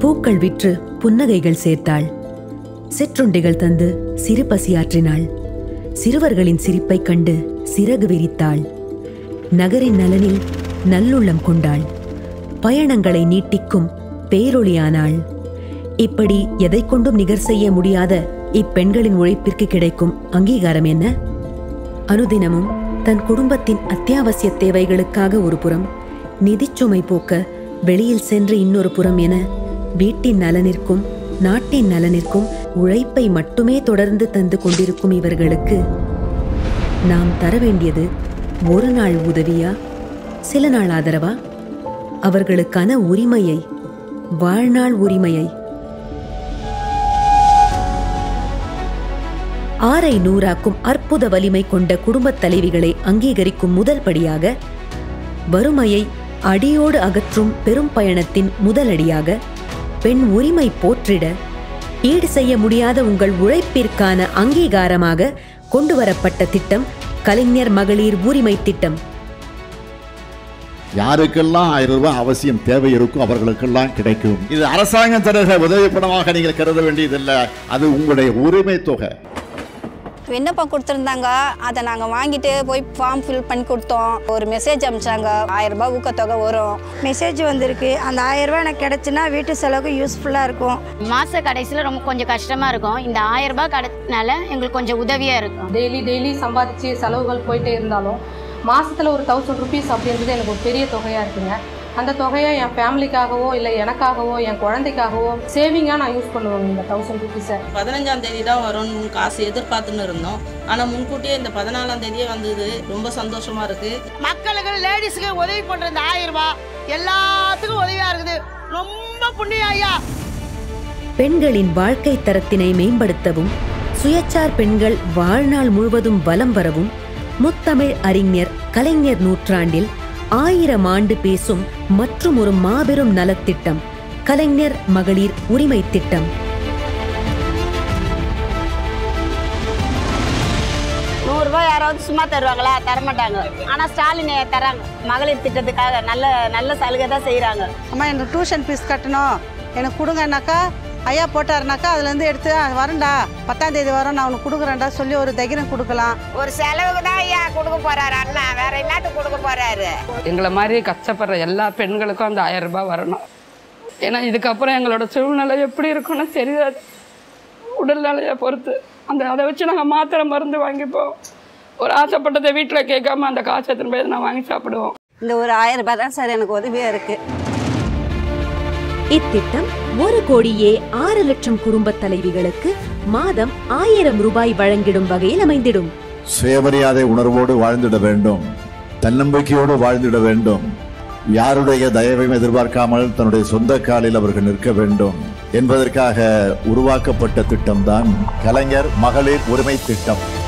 பூக்கள் விற்று புன்னகைகள் சேர்த்தாள். சிற்றுண்டிகள் தந்து சிறு பசியாற்றினாள். சிறுவர்களின் சிரிப்பைக் கண்டு சிறகு விரித்தாள். நகரின் நலனில் நல்லுள்ளம் கொண்டாள். பயணங்களை நீட்டிக்கும் பேரொளியானாள். இப்படி எதை கொண்டும் நிகர் செய்ய முடியாத இப்பெண்களின் உழைப்பிற்கு கிடைக்கும் அங்கீகாரம் என்ன? அனுதினமும் தன் குடும்பத்தின் அத்தியாவசிய தேவைகளுக்காக ஒரு புறம் நிதிச்சுமை போக்க வெளியில் சென்று இன்னொரு புறம் என வீட்டின் நலனிற்கும் நாட்டின் நலனிற்கும் உழைப்பை மட்டுமே தொடர்ந்து தந்து கொண்டிருக்கும் இவர்களுக்கு நாம் தர வேண்டியது ஒரு நாள் உதவியா? சில நாள் ஆதரவா? அவர்களுக்கான உரிமையை வாழ்நாள் உரிமையை. ஆரை நூறாக்கும் அற்புத வலிமை கொண்ட குடும்பத் தலைவிகளை அங்கீகரிக்கும் முதல் படியாக வறுமையை அடியோடு அகற்றும் பெரும் பயணத்தின் முதலடியாக பெண் உரிமை போற்றிட ஈடு செய்ய முடியாத உங்கள் உழைப்பிற்கான அங்கீகாரமாக கொண்டு வரப்பட்ட திட்டம் கலைஞர் மகளிர் உரிமை திட்டம். யாருக்கெல்லாம் ஆயிரம் ரூபாய் அவசியம் தேவை இருக்கும் அவர்களுக்கெல்லாம் கிடைக்கும். இது அரசாங்கம் தருகிற உதவி பணமாக நீங்கள் கருத வேண்டியதில்லை. அது உங்களுடைய உரிமை தொகை. விண்ணப்பம் கொடுத்துருந்தாங்க. அதை நாங்கள் வாங்கிட்டு போய் ஃபார்ம் ஃபில் பண்ணி கொடுத்தோம். ஒரு மெசேஜ் அனுப்பிச்சாங்க ஆயிரம் ரூபாய் ஊக்கத்தொகை வரும். மெசேஜ் வந்திருக்கு. அந்த ஆயிரம் ரூபாய் எனக்கு கிடைச்சுன்னா வீட்டு செலவுக்கு யூஸ்ஃபுல்லாக இருக்கும். மாச கடைசியில் ரொம்ப கொஞ்சம் கஷ்டமா இருக்கும். இந்த ஆயிரம் ரூபாய் கிடைச்சனால எங்களுக்கு கொஞ்சம் உதவியா இருக்கும். டெய்லி டெய்லி சம்பாதிச்சு செலவுகள் போயிட்டே இருந்தாலும் மாசத்துல ஒரு தௌசண்ட் ருபீஸ் அப்படின்றது எனக்கு ஒரு பெரிய தொகையாக இருக்குங்க. அந்த தொகையை என் ஃபேமிலிக்காகவோ இல்லை எனக்காகவோ என் குழந்தைக்காகவோ சேவிங்காக நான் யூஸ் பண்ணுவேங்க இந்த தௌசண்ட் ருபீஸை பதினஞ்சாம் தேதி தான் வரும்னு காசு எதிர்பார்த்துன்னு இருந்தோம். ஆனால் முன்கூட்டியே இந்த பதினாலாம் தேதியே வந்தது. ரொம்ப சந்தோஷமா இருக்கு. மக்களுக்கு லேடிஸுக்கு உதவி பண்ற இந்த ஆயிரம் ரூபாய் எல்லாத்துக்கும் உதவியா இருக்குது. ரொம்ப புண்ணியம் ஐயா. பெண்களின் வாழ்க்கை தரத்தினை மேம்படுத்தவும் சுயச்சார் பெண்கள் வாழ்நாள் முழுவதும் வலம் வரவும் முத்தமிழ் அறிஞர் கலைஞர் நூற்றாண்டில் ஆயிரம் ஆண்டு பேசும் மற்றும் ஒரு மாபெரும் நலத்திட்டம் கலைஞர் மகளிர் உரிமை திட்டம். நூறுரூவா யாராவது சும்மா தருவாங்களா? தரமாட்டாங்க. ஆனா ஸ்டாலின் தராங்க. மகளிர் திட்டத்துக்காக நல்ல நல்ல சலுகை தான் செய்யறாங்க அம்மா எனக்கு டியூஷன் ஃபீஸ் கட்டணும். எனக்கு கொடுங்கன்னாக்கா ஐயா போட்டாருனாக்கா அதுலேருந்து எடுத்து "ஆ, வரேன்டா பத்தாம் தேதி வரும். நான் உனக்கு கொடுக்குறேன்டா. சொல்லி ஒரு தைரியம் கொடுக்கலாம். ஒரு செலவுக்கு தான் கொடுக்க போறாரு அண்ணா. வேற என்னத்துக்கு கொடுக்க போறாரு? எங்களை மாதிரி கஷ்டப்படுற எல்லா பெண்களுக்கும் அந்த ஆயிரம் ரூபாய் வரணும். ஏன்னா இதுக்கப்புறம் எங்களோட சூழ்நிலை எப்படி இருக்கும்னு தெரியாது. உடல்நிலையை பொறுத்து. அந்த அதை வச்சு நாங்கள் மாத்திரை மருந்து வாங்கிப்போம். ஒரு ஆசைப்பட்டதை வீட்டில் கேட்காம அந்த காசை திரும்ப நான் வாங்கி சாப்பிடுவோம். இந்த ஒரு ஆயிரம் ரூபாய் தான் சார் எனக்கு உதவியாக இருக்குது இத்திட்டம் ஒரு கோடியே ஆறு லட்சம் குடும்ப தலைவிகளுக்கு மாதம் ஆயிரம் ரூபாய் வழங்கிடும் வகையில் அமைந்திடும். சுயமரியாதை உணர்வோடு வாழ்ந்திட வேண்டும். தன்னம்பிக்கையோடு வாழ்ந்திட வேண்டும். யாருடைய தயவையும் எதிர்பார்க்காமல் தன்னுடைய சொந்த காலில் அவர்கள் நிற்க வேண்டும். என்பதற்காக உருவாக்கப்பட்ட திட்டம்தான் கலைஞர் மகளிர் உரிமை திட்டம்.